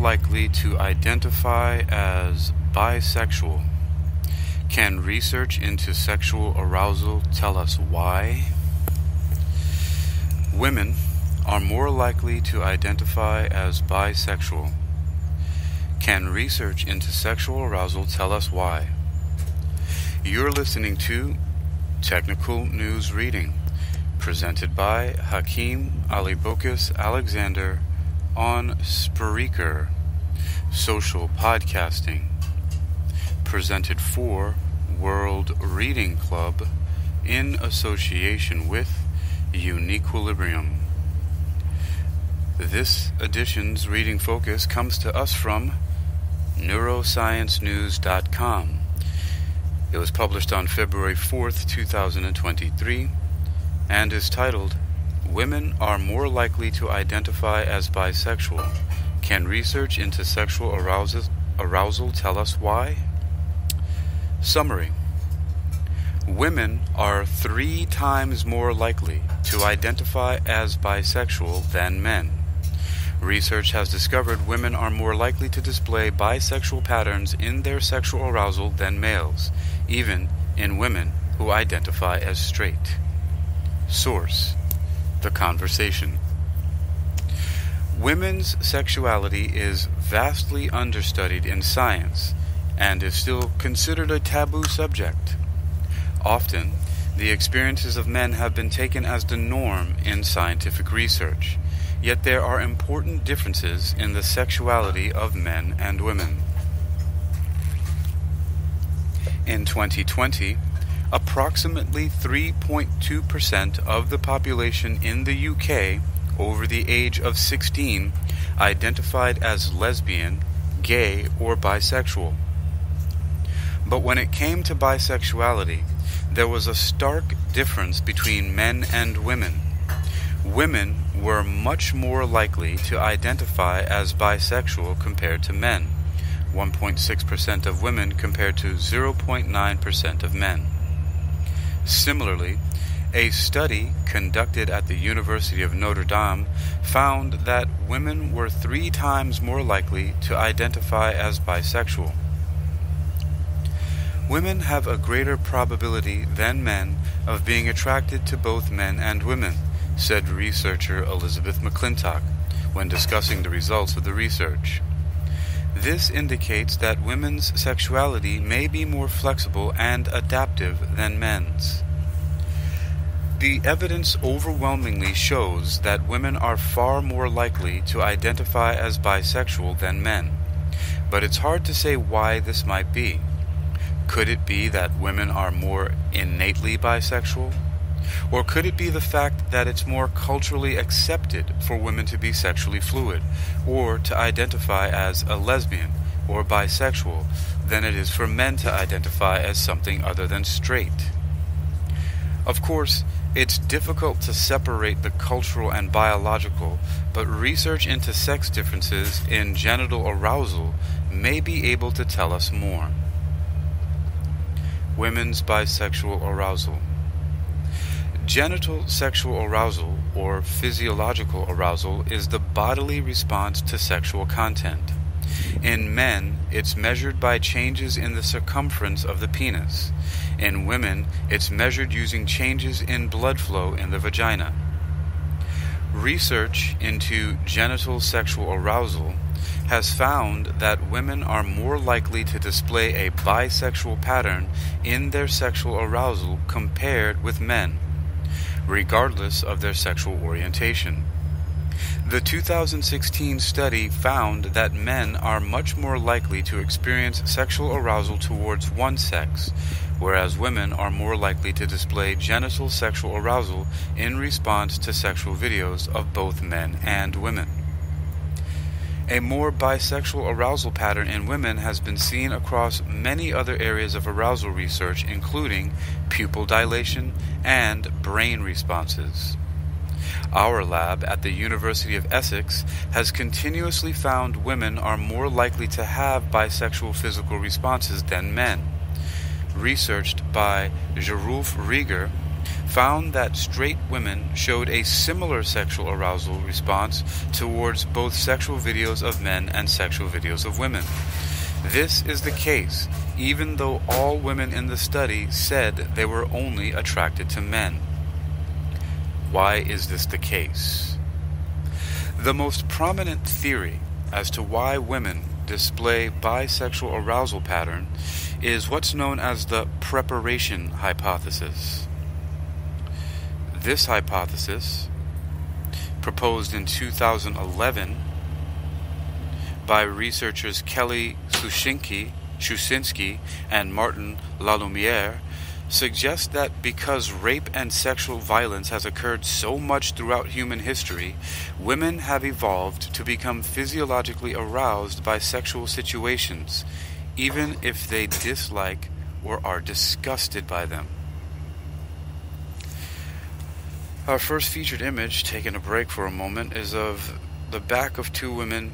Likely to identify as bisexual. Can research into sexual arousal tell us why? Women are more likely to identify as bisexual. Can research into sexual arousal tell us why? You're listening to Technical News Reading, presented by Hakeem Alibokis Alexander on Spreaker, social podcasting, presented for World Reading Club in association with Uniquilibrium. This edition's reading focus comes to us from neurosciencenews.com. It was published on February 4th, 2023, and is titled Women are more likely to identify as bisexual. Can research into sexual arousal, arousal tell us why? Summary Women are three times more likely to identify as bisexual than men. Research has discovered women are more likely to display bisexual patterns in their sexual arousal than males, even in women who identify as straight. Source the conversation. Women's sexuality is vastly understudied in science and is still considered a taboo subject. Often, the experiences of men have been taken as the norm in scientific research, yet there are important differences in the sexuality of men and women. In 2020, Approximately 3.2% of the population in the UK over the age of 16 identified as lesbian, gay, or bisexual. But when it came to bisexuality, there was a stark difference between men and women. Women were much more likely to identify as bisexual compared to men 1.6% of women compared to 0.9% of men. Similarly, a study conducted at the University of Notre Dame found that women were three times more likely to identify as bisexual. Women have a greater probability than men of being attracted to both men and women, said researcher Elizabeth McClintock when discussing the results of the research. This indicates that women's sexuality may be more flexible and adaptive than men's. The evidence overwhelmingly shows that women are far more likely to identify as bisexual than men, but it's hard to say why this might be. Could it be that women are more innately bisexual? Or could it be the fact that it's more culturally accepted for women to be sexually fluid, or to identify as a lesbian or bisexual, than it is for men to identify as something other than straight? Of course, it's difficult to separate the cultural and biological, but research into sex differences in genital arousal may be able to tell us more. Women's bisexual arousal. Genital sexual arousal, or physiological arousal, is the bodily response to sexual content. In men, it's measured by changes in the circumference of the penis. In women, it's measured using changes in blood flow in the vagina. Research into genital sexual arousal has found that women are more likely to display a bisexual pattern in their sexual arousal compared with men, regardless of their sexual orientation. The 2016 study found that men are much more likely to experience sexual arousal towards one sex, whereas women are more likely to display genital sexual arousal in response to sexual videos of both men and women. A more bisexual arousal pattern in women has been seen across many other areas of arousal research, including pupil dilation and brain responses. Our lab at the University of Essex has continuously found women are more likely to have bisexual physical responses than men researched by Gerulf Rieger, found that straight women showed a similar sexual arousal response towards both sexual videos of men and sexual videos of women. This is the case even though all women in the study said they were only attracted to men. Why is this the case? The most prominent theory as to why women display bisexual arousal pattern is what's known as the preparation hypothesis. This hypothesis, proposed in 2011 by researchers Kelly Suschinsky, and Martin Lalumiere, suggests that because rape and sexual violence has occurred so much throughout human history, women have evolved to become physiologically aroused by sexual situations, even if they dislike or are disgusted by them. Our first featured image, taking a break for a moment, is of the back of two women.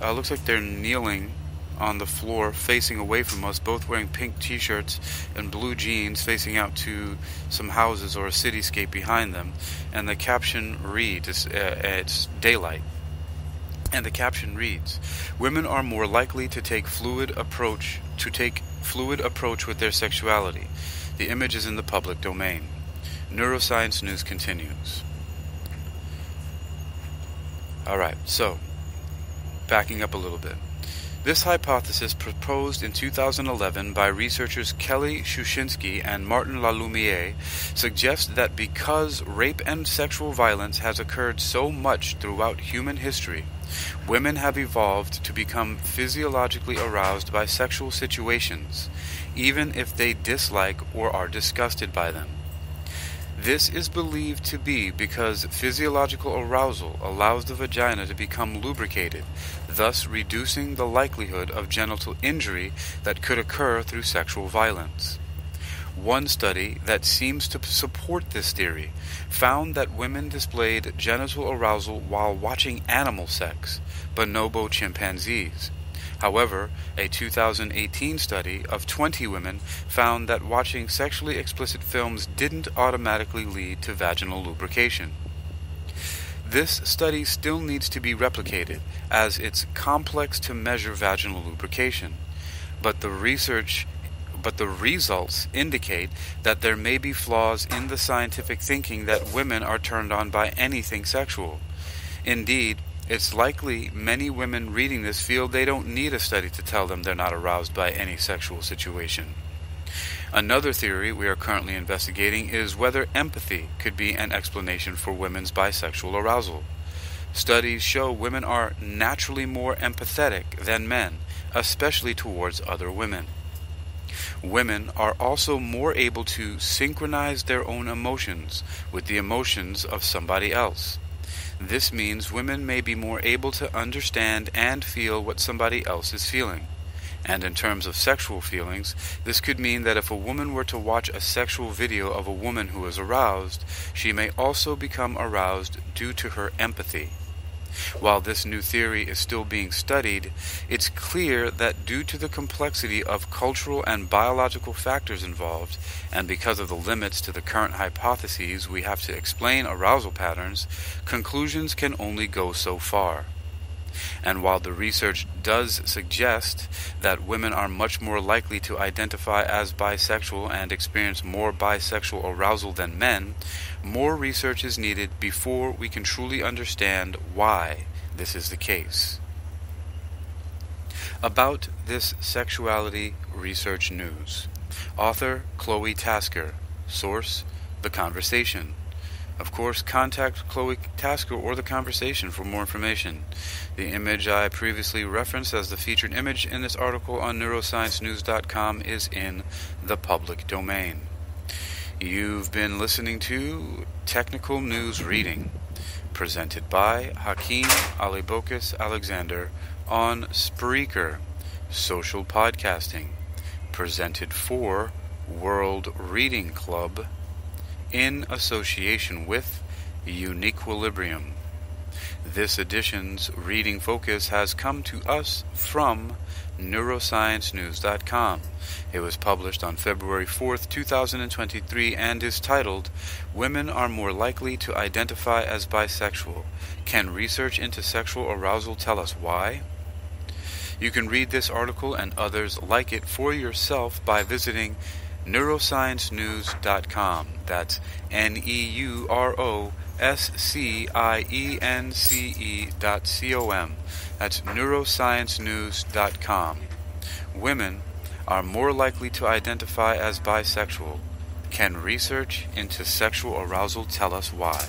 Uh, looks like they're kneeling on the floor facing away from us, both wearing pink t shirts and blue jeans, facing out to some houses or a cityscape behind them. And the caption reads uh, it's daylight. And the caption reads Women are more likely to take fluid approach to take fluid approach with their sexuality. The image is in the public domain. Neuroscience News continues. Alright, so backing up a little bit. This hypothesis, proposed in 2011 by researchers Kelly Suschinsky and Martin Lalumiere, suggests that because rape and sexual violence has occurred so much throughout human history, women have evolved to become physiologically aroused by sexual situations, even if they dislike or are disgusted by them. This is believed to be because physiological arousal allows the vagina to become lubricated, thus reducing the likelihood of genital injury that could occur through sexual violence. One study that seems to support this theory found that women displayed genital arousal while watching animal sex, bonobo chimpanzees. However, a 2018 study of 20 women found that watching sexually explicit films didn't automatically lead to vaginal lubrication. This study still needs to be replicated, as it's complex to measure vaginal lubrication, but the research but the results indicate that there may be flaws in the scientific thinking that women are turned on by anything sexual. Indeed, it's likely many women reading this feel they don't need a study to tell them they're not aroused by any sexual situation. Another theory we are currently investigating is whether empathy could be an explanation for women's bisexual arousal. Studies show women are naturally more empathetic than men, especially towards other women. Women are also more able to synchronize their own emotions with the emotions of somebody else. This means women may be more able to understand and feel what somebody else is feeling. And in terms of sexual feelings, this could mean that if a woman were to watch a sexual video of a woman who is aroused, she may also become aroused due to her empathy. While this new theory is still being studied, it's clear that due to the complexity of cultural and biological factors involved, and because of the limits to the current hypotheses we have to explain arousal patterns, conclusions can only go so far. And while the research does suggest that women are much more likely to identify as bisexual and experience more bisexual arousal than men, more research is needed before we can truly understand why this is the case. About this sexuality research news. Author Chloe Tasker. Source The Conversation. Of course, contact Chloe Tasker or The Conversation for more information. The image I previously referenced as the featured image in this article on neurosciencenews.com is in the public domain. You've been listening to Technical News Reading, presented by Hakeem Alibokis Alexander on Spreaker, social podcasting, presented for World Reading Club in association with Uniquilibrium. This edition's reading focus has come to us from neurosciencenews.com. It was published on February 4th, 2023, and is titled Women Are More Likely to Identify as Bisexual. Can research into sexual arousal tell us why? You can read this article and others like it for yourself by visiting neurosciencenews.com. That's N E U R O S C I E N C E dot C O M. That's neurosciencenews.com. Women are more likely to identify as bisexual. Can research into sexual arousal tell us why?